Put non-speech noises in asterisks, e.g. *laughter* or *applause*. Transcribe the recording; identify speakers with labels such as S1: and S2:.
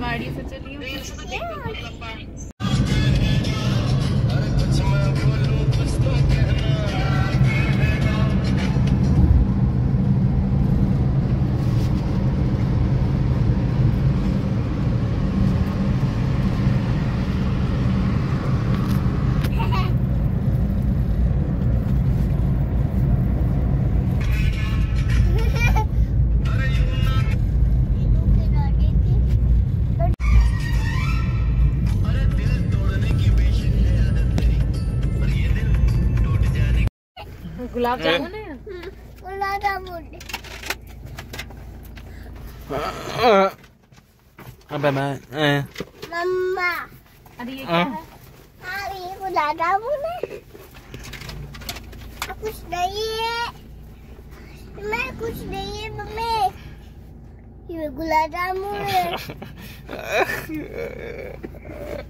S1: गाड़ी से चलिए गुलाब जामुन है?
S2: अबे मैं.
S3: मम्मा।
S1: अरे ये क्या है?
S3: हाँ ये गुलाब जामुन है। कुछ नहीं है। मैं कुछ नहीं है मम्मी। ये गुलाब जामुन है। *laughs*